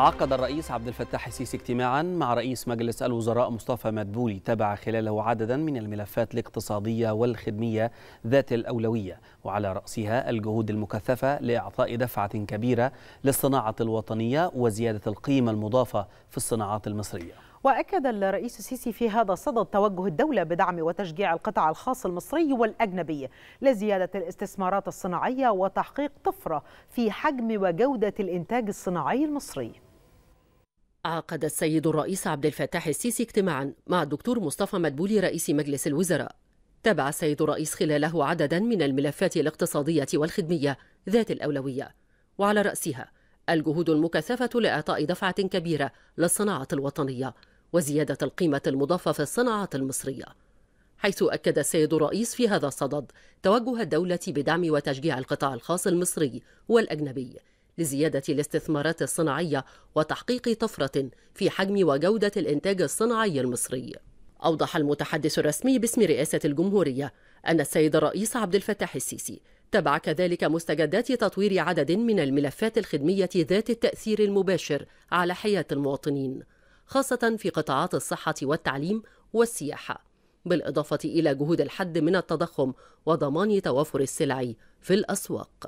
عقد الرئيس عبد الفتاح السيسي اجتماعا مع رئيس مجلس الوزراء مصطفى مدبولي تبع خلاله عددا من الملفات الاقتصادية والخدمية ذات الأولوية وعلى رأسها الجهود المكثفة لإعطاء دفعة كبيرة للصناعة الوطنية وزيادة القيمة المضافة في الصناعات المصرية. وأكد الرئيس السيسي في هذا الصدد توجه الدولة بدعم وتشجيع القطاع الخاص المصري والأجنبي لزيادة الاستثمارات الصناعية وتحقيق طفرة في حجم وجودة الإنتاج الصناعي المصري. عقد السيد الرئيس عبد الفتاح السيسي اجتماعا مع الدكتور مصطفى مدبولي رئيس مجلس الوزراء. تابع السيد الرئيس خلاله عددا من الملفات الاقتصادية والخدمية ذات الأولوية. وعلى رأسها الجهود المكثفة لإعطاء دفعة كبيرة للصناعة الوطنية وزيادة القيمة المضافة في الصناعات المصرية. حيث أكد السيد الرئيس في هذا الصدد توجه الدولة بدعم وتشجيع القطاع الخاص المصري والأجنبي لزيادة الاستثمارات الصناعية وتحقيق طفرة في حجم وجودة الإنتاج الصناعي المصري. أوضح المتحدث الرسمي باسم رئاسة الجمهورية أن السيد الرئيس عبد الفتاح السيسي تبع كذلك مستجدات تطوير عدد من الملفات الخدمية ذات التأثير المباشر على حياة المواطنين خاصة في قطاعات الصحة والتعليم والسياحة بالإضافة إلى جهود الحد من التضخم وضمان توافر السلع في الأسواق.